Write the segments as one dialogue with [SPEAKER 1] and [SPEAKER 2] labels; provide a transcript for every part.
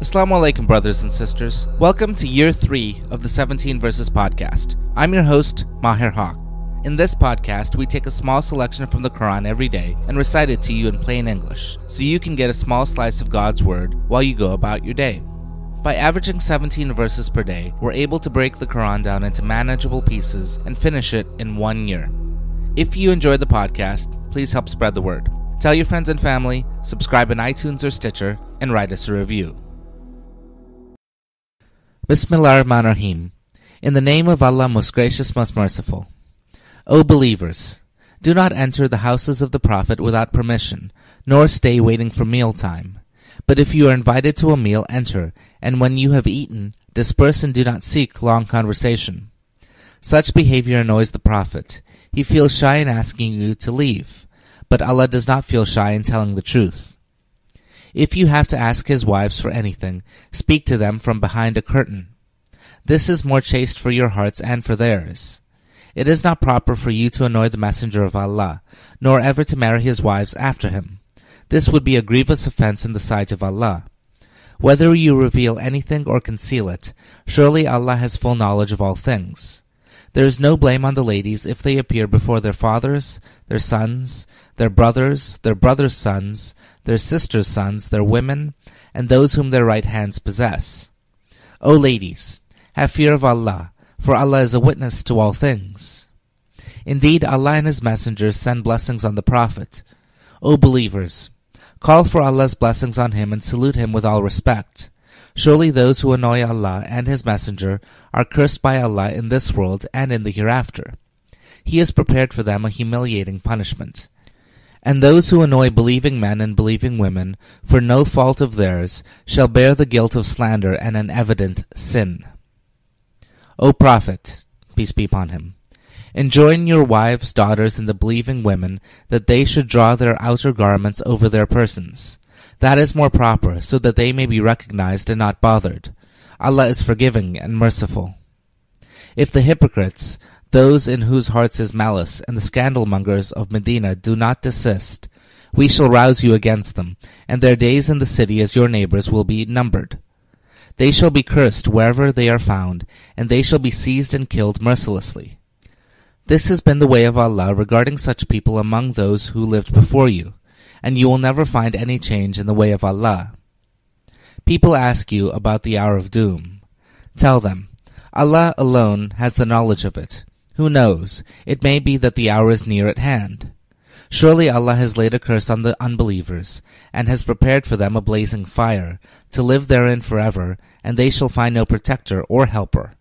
[SPEAKER 1] Assalamu alaikum, brothers and sisters. Welcome to year three of the 17 Verses podcast. I'm your host, Maher Hoque. In this podcast, we take a small selection from the Quran every day and recite it to you in plain English, so you can get a small slice of God's Word while you go about your day. By averaging 17 verses per day, we're able to break the Quran down into manageable pieces and finish it in one year. If you enjoyed the podcast, please help spread the word. Tell your friends and family, subscribe in iTunes or Stitcher, and write us a review. Bismillah ar-Rahman ar-Rahim. In the name of Allah, most gracious, most merciful. O believers, do not enter the houses of the Prophet without permission, nor stay waiting for mealtime. But if you are invited to a meal, enter, and when you have eaten, disperse and do not seek long conversation. Such behavior annoys the Prophet. He feels shy in asking you to leave, but Allah does not feel shy in telling the truth. If you have to ask his wives for anything, speak to them from behind a curtain. This is more chaste for your hearts and for theirs. It is not proper for you to annoy the Messenger of Allah, nor ever to marry his wives after him. This would be a grievous offense in the sight of Allah. Whether you reveal anything or conceal it, surely Allah has full knowledge of all things. There is no blame on the ladies if they appear before their fathers, their sons, their brothers, their brothers' sons, their sisters' sons, their women, and those whom their right hands possess. O ladies, have fear of Allah, for Allah is a witness to all things. Indeed, Allah and His messengers send blessings on the Prophet. O believers, call for Allah's blessings on him and salute him with all respect. Surely those who annoy Allah and His Messenger are cursed by Allah in this world and in the hereafter. He has prepared for them a humiliating punishment. And those who annoy believing men and believing women, for no fault of theirs, shall bear the guilt of slander and an evident sin. O Prophet, peace be upon him, enjoin your wives, daughters, and the believing women that they should draw their outer garments over their persons that is more proper, so that they may be recognized and not bothered. Allah is forgiving and merciful. If the hypocrites, those in whose hearts is malice, and the scandalmongers of Medina do not desist, we shall rouse you against them, and their days in the city as your neighbors will be numbered. They shall be cursed wherever they are found, and they shall be seized and killed mercilessly. This has been the way of Allah regarding such people among those who lived before you and you will never find any change in the way of Allah. People ask you about the hour of doom. Tell them, Allah alone has the knowledge of it. Who knows? It may be that the hour is near at hand. Surely Allah has laid a curse on the unbelievers, and has prepared for them a blazing fire, to live therein forever, and they shall find no protector or helper.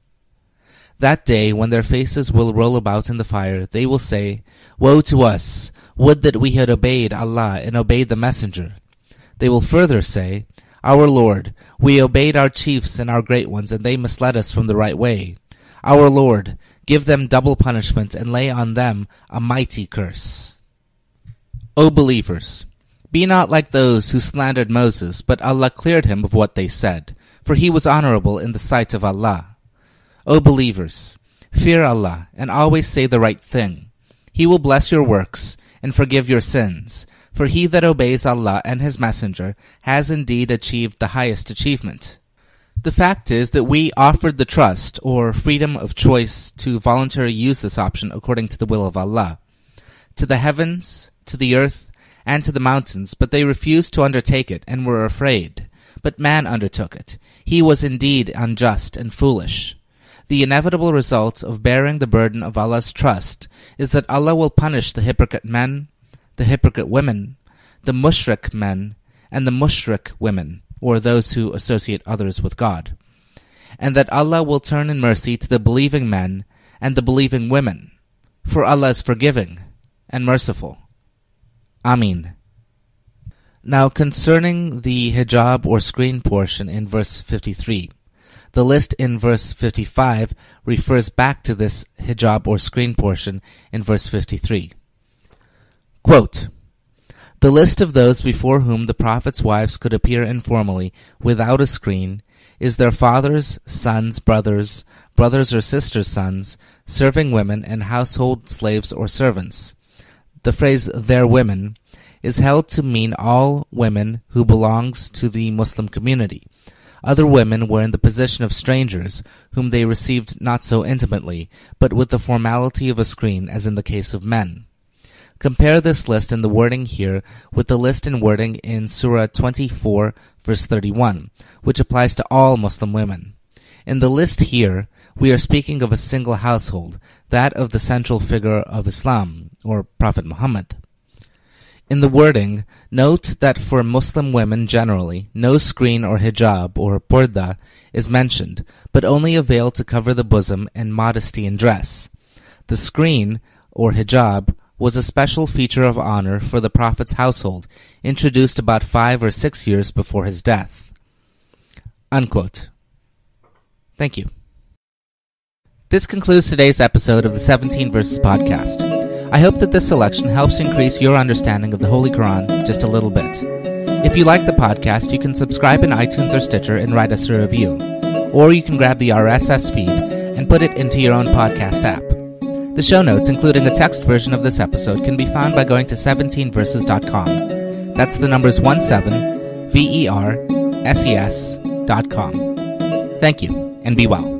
[SPEAKER 1] That day, when their faces will roll about in the fire, they will say, Woe to us! Would that we had obeyed Allah and obeyed the Messenger. They will further say, Our Lord, we obeyed our chiefs and our great ones, and they misled us from the right way. Our Lord, give them double punishment and lay on them a mighty curse. O believers, be not like those who slandered Moses, but Allah cleared him of what they said, for he was honorable in the sight of Allah. O believers, fear Allah and always say the right thing. He will bless your works and forgive your sins, for he that obeys Allah and His Messenger has indeed achieved the highest achievement. The fact is that we offered the trust, or freedom of choice, to voluntarily use this option according to the will of Allah, to the heavens, to the earth, and to the mountains, but they refused to undertake it and were afraid. But man undertook it. He was indeed unjust and foolish. The inevitable result of bearing the burden of Allah's trust is that Allah will punish the hypocrite men, the hypocrite women, the mushrik men, and the mushrik women, or those who associate others with God, and that Allah will turn in mercy to the believing men and the believing women, for Allah is forgiving and merciful. Amin. Now concerning the hijab or screen portion in verse 53. The list in verse 55 refers back to this hijab or screen portion in verse 53. Quote, the list of those before whom the prophet's wives could appear informally without a screen is their fathers, sons, brothers, brothers or sisters' sons, serving women, and household slaves or servants. The phrase their women is held to mean all women who belongs to the Muslim community Other women were in the position of strangers, whom they received not so intimately, but with the formality of a screen, as in the case of men. Compare this list in the wording here with the list in wording in Surah 24, verse 31, which applies to all Muslim women. In the list here, we are speaking of a single household, that of the central figure of Islam, or Prophet Muhammad. In the wording, note that for Muslim women generally, no screen or hijab or purdah is mentioned, but only a veil to cover the bosom and modesty in dress. The screen, or hijab, was a special feature of honor for the Prophet's household, introduced about five or six years before his death. Unquote. Thank you. This concludes today's episode of the 17 Verses Podcast. I hope that this selection helps increase your understanding of the Holy Quran just a little bit. If you like the podcast, you can subscribe in iTunes or Stitcher and write us a review. Or you can grab the RSS feed and put it into your own podcast app. The show notes, including a text version of this episode, can be found by going to 17verses.com. That's the numbers 17 V E R S E S dot com. Thank you, and be well.